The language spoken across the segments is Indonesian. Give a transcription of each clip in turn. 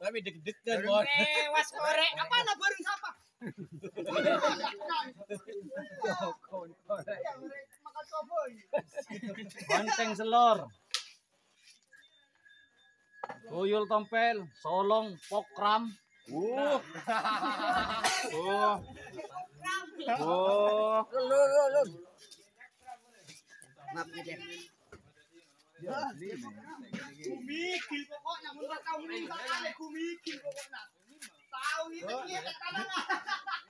Tapi deg-degan bon. Eh, was korek. Apa na bareng siapa? Banteng selor. Tuyul tompel, solong, pokram. Uh. Oh. Oh. Kumikil pokoknya mun tahu minta kali kumikil pokoknya. Tahu itu dia kata na. Eh, Ah, boleh jadi kali.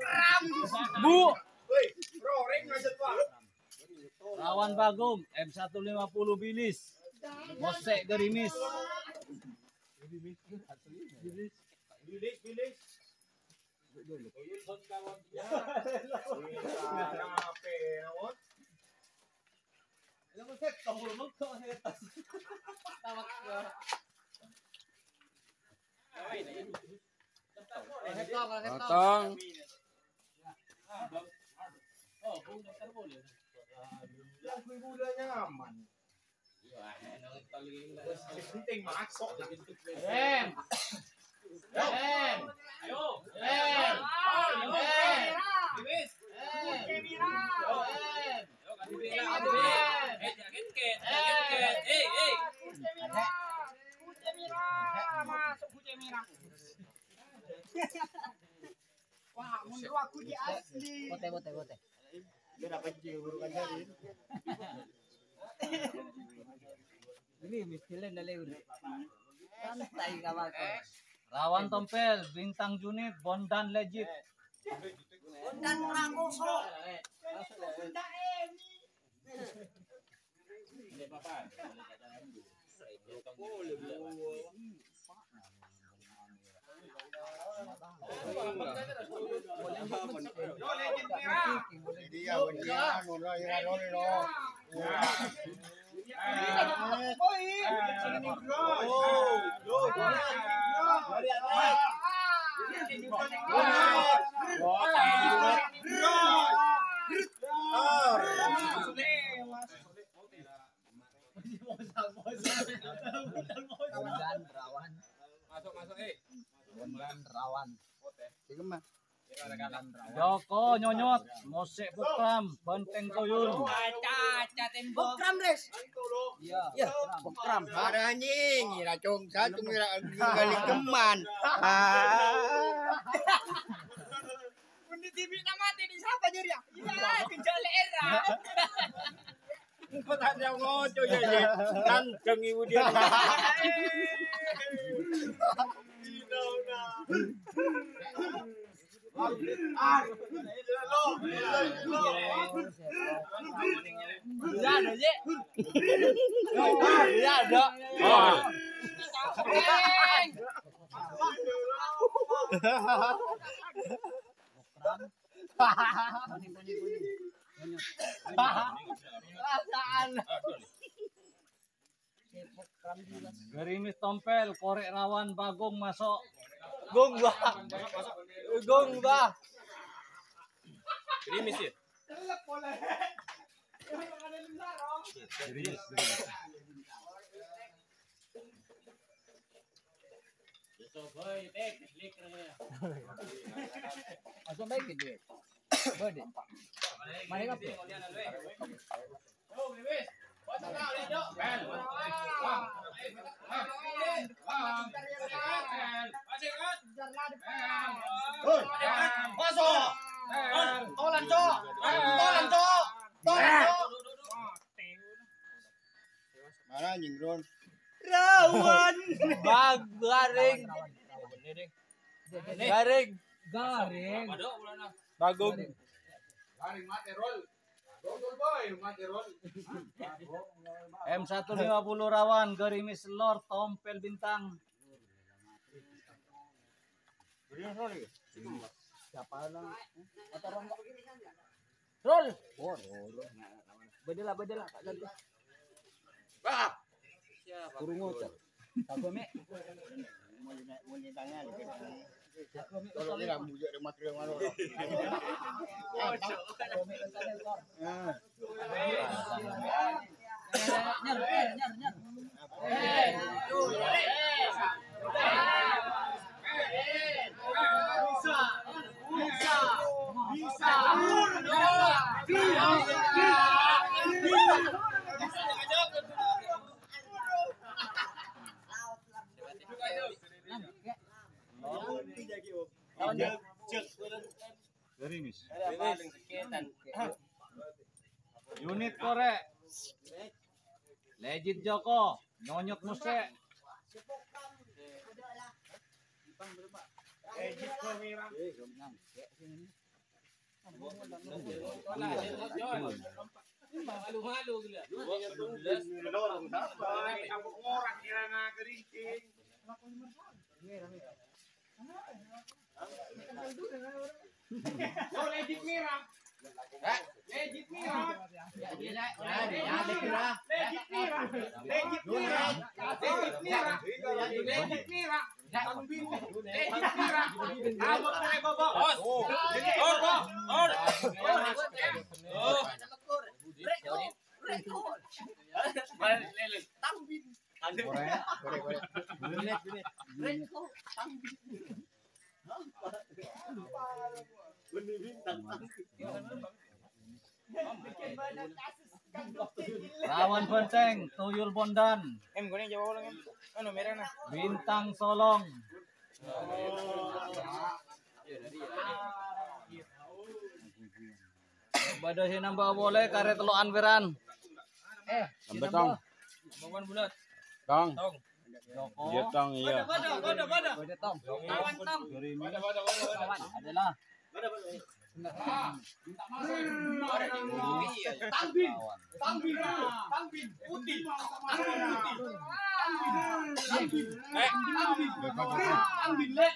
Kram. Bu. Rawan Bagong, M150 bilis. Mosek gerimis. Oh, kung dokter boleh. Rem. Rem. Eh. Eh, eh. Masuk. Wah, mundur aku di asli. Bote, bote, bote. Ini miskilan na lewat. Santai ka ba ko? Rawan tompel, bintang junit, bondan legit. Bondan rawan. Masuk, masuk, eh. Bondan rawan. Sige ma. Joko nyonyot, mosek bukram, banteng tuyul. Caca tembok. Bokram res. Iya. Iya, bokram. Para anjing, satu ngira gali keman. Di TV na mati di siapa jadi ya? Iya, era. Kau tak ada ya ya. Ibu dia. Gerimis tompel, korek rawan bagong masuk. Gong ba. Gong ba. Ini misi. Telep boleh. Yang ada di larang. Asal baik gitu. Bode. Mana kape? Masuk. Bag garing. Garing. Garing. Bagong. M150 Rawan, Gerimis Lord, Tompel Bintang. Siapa lang? Atau Ron kok? Roll. Bedela bedela tak ganti. Kurung ngotot. Takome. mek? Mau nyetangnya. Kalau ini rambut yuk, rumah tiga malu. Ah. Nyer, nyer, nyer. Nyer. Gerimis. Unit korek. Legit Joko, nyonyot. Malu-malu gila. Korek. Rawan Benteng, Tuyul Bondan, Em, ni jawab orang em. Ano, merah na. Bintang Solong. Badai nambah boleh kare telo anveran. Eh, tong. Bangun bulat. Tong. Tong. Iya tong iya. Bada, bada, bada. Beda tong. Kawan tam. Gerimis. Kawan adalah Tangbin. Tangbin. Tangbin. Putih. Tangbin putih. Tangbin. Eh, tangbin. Tangbin. Le.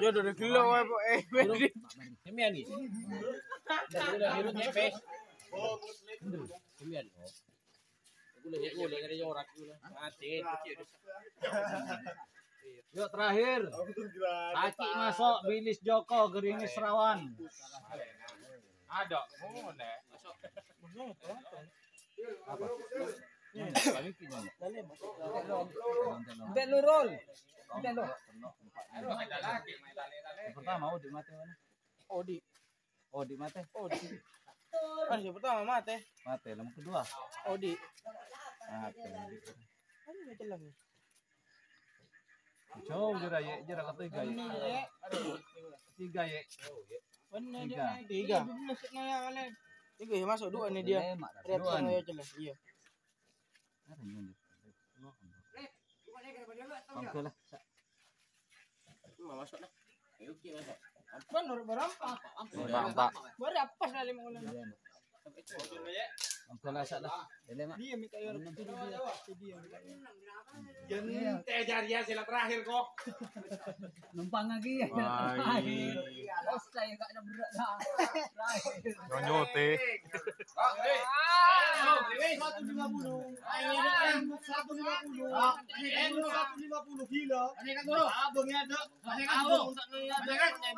Dia udah kilo eh. Kemian ni. Dah udah hirup nyepes. Kemian. Aku lagi aku lagi ada orang aku lah. Mati. Yuk terakhir. Haji masuk, Bilis Joko, Gerimis Rawan. Ada. Oh, nek. Beda lu roll. Beda lu. Yang pertama Odi mati mana? Odi. Odi mati. Odi. Kan yang pertama mate. Mati. Yang kedua. Odi. Mati. Ano na lang. Jauh jera ye, jera ketiga ye. Tiga ye. Tiga. Tiga. Tiga ya masuk dua nih dia. Yang nih. ayo jelas. Iya. Oke lah. Masuk dah. Oke, masuk. Berapa? Nampak. Berapa sekali mau ulang? Oke minta air itu dia. Itu dia. Teh jariah sila terakhir kok. Numpang lagi ya. Berat dah. Terakhir. Nyonyote. Satu lima puluh. Satu lima puluh. Satu lima puluh kilo. Abang ya ada. Abang.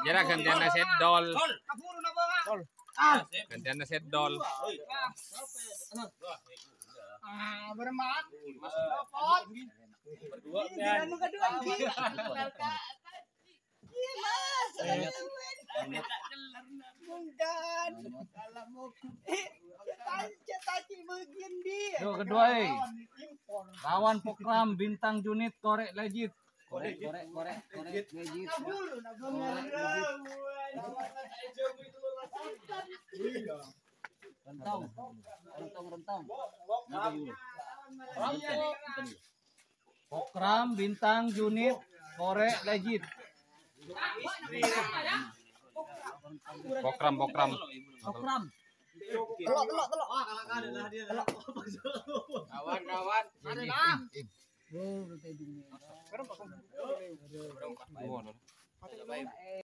Jara gantian na set dol. Kapuro na ba nga? Gantian na set dol. Ah. Berdua Ini kedua ini. Mudah. kan. Kalau mau eh bagian dia. Kedua eh. Lawan Pokram bintang unit korek legit. Korek, korek, korek, korek, legit. Kabulu nak Rentong, rentong, rentong. Pokram bintang unit korek legit. Pokram, pokram. Okram. Telok telok telok. Kawan kawan. Oh, rentong dunia. Oh,